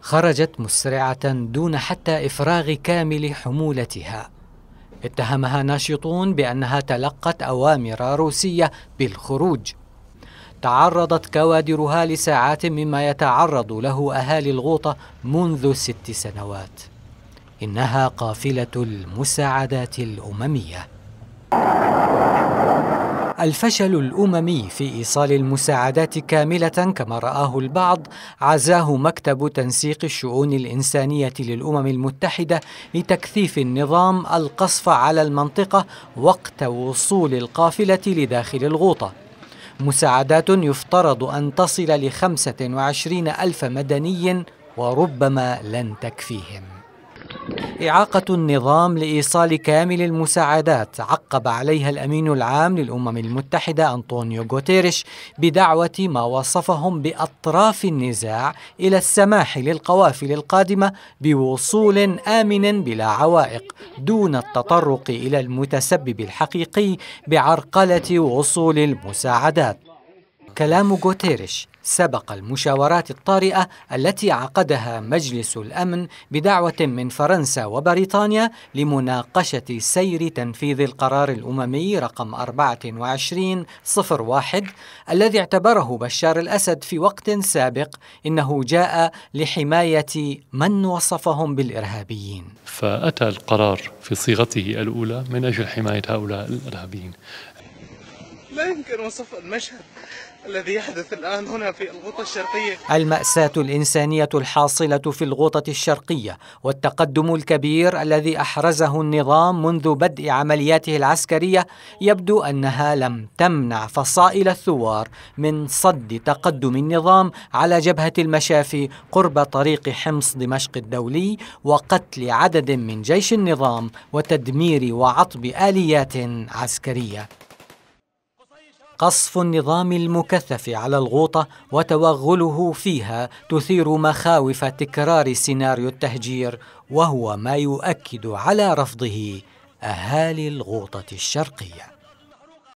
خرجت مسرعة دون حتى إفراغ كامل حمولتها. اتهمها ناشطون بأنها تلقت أوامر روسية بالخروج. تعرضت كوادرها لساعات مما يتعرض له أهالي الغوطة منذ ست سنوات. إنها قافلة المساعدات الأممية. الفشل الأممي في إيصال المساعدات كاملة كما رآه البعض عزاه مكتب تنسيق الشؤون الإنسانية للأمم المتحدة لتكثيف النظام القصف على المنطقة وقت وصول القافلة لداخل الغوطة. مساعدات يفترض أن تصل لخمسة وعشرين ألف مدني وربما لن تكفيهم. إعاقة النظام لإيصال كامل المساعدات عقب عليها الأمين العام للأمم المتحدة أنطونيو غوتيريش بدعوة ما وصفهم بأطراف النزاع إلى السماح للقوافل القادمة بوصول آمن بلا عوائق دون التطرق إلى المتسبب الحقيقي بعرقلة وصول المساعدات. كلام غوتيريش. سبق المشاورات الطارئة التي عقدها مجلس الأمن بدعوة من فرنسا وبريطانيا لمناقشة سير تنفيذ القرار الأممي رقم 2401 الذي اعتبره بشار الأسد في وقت سابق إنه جاء لحماية من وصفهم بالإرهابيين. فأتى القرار في صيغته الأولى من أجل حماية هؤلاء الإرهابيين. لا يمكن وصف المشهد. الذي يحدث الآن هنا في الغوطة الشرقية. المأساة الإنسانية الحاصلة في الغوطة الشرقية والتقدم الكبير الذي أحرزه النظام منذ بدء عملياته العسكرية يبدو أنها لم تمنع فصائل الثوار من صد تقدم النظام على جبهة المشافي قرب طريق حمص دمشق الدولي وقتل عدد من جيش النظام وتدمير وعطب آليات عسكرية. قصف النظام المكثف على الغوطة وتوغله فيها تثير مخاوف تكرار سيناريو التهجير وهو ما يؤكد على رفضه أهالي الغوطة الشرقية.